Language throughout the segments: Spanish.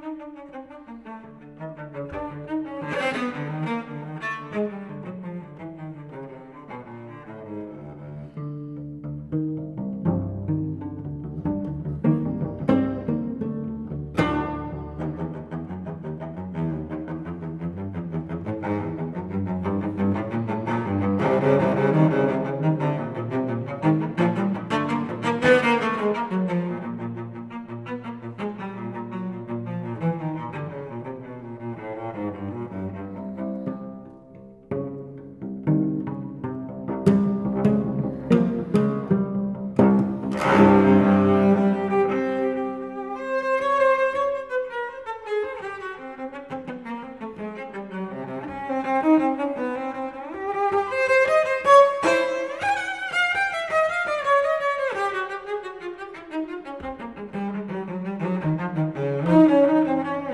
thank you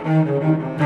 Música